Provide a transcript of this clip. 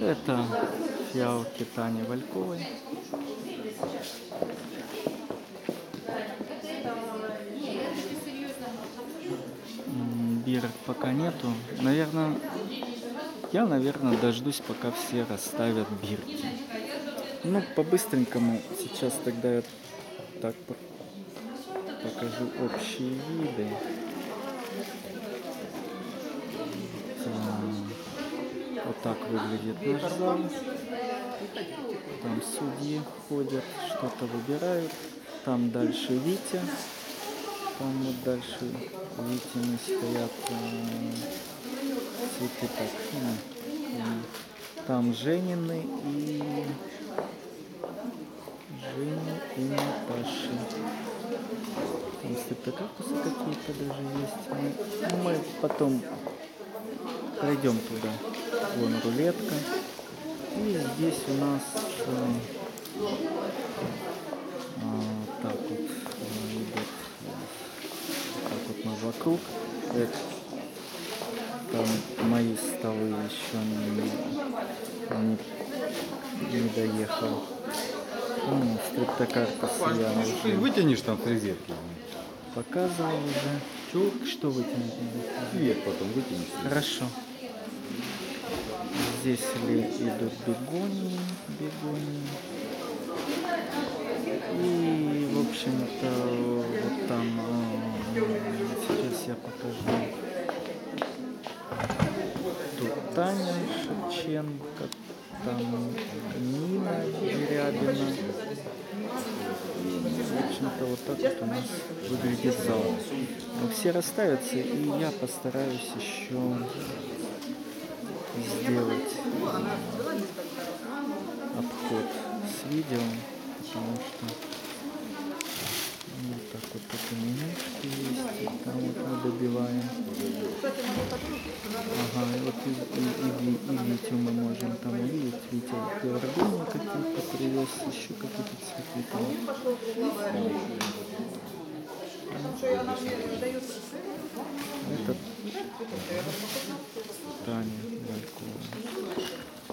Это фиалки Тани Вальковой. Бирок пока нету. Наверное, я, наверное, дождусь, пока все расставят бирки. Ну, по-быстренькому сейчас тогда я так по- покажу общие виды. Так, выглядит наш зал. Там судьи ходят, что-то выбирают. Там дальше Витя. Там вот дальше Витины стоят э, цветы так. ну, м, Там Женины и Жени и Наташи. Там стептокактусы какие-то даже есть. Мы потом пройдем туда. Вон рулетка. И здесь у нас э, а, так вот э, идут э, так вот мы вокруг. Это, там мои столы еще не, не, не доехал. Ну, стриптокартус я Ты уже вытянешь там с розетки. показывал уже. Чё, что вытянуть? Свет потом вытянешь. Хорошо. Здесь ли идут бегонии, бегонии. И, в общем-то, вот там, э, сейчас я покажу. Тут Таня Шевченко, там Нина Дерябина. В общем-то, вот так вот у нас выглядит зал. Все расставятся, и я постараюсь еще сделать обход с видео, потому что ну, вот так вот тут и менюшки есть, и там вот мы добиваем. Ага, и вот и, и, и, и Витю мы можем там увидеть. Витя пеларгония какие-то привез, еще какие-то цветы там. Этот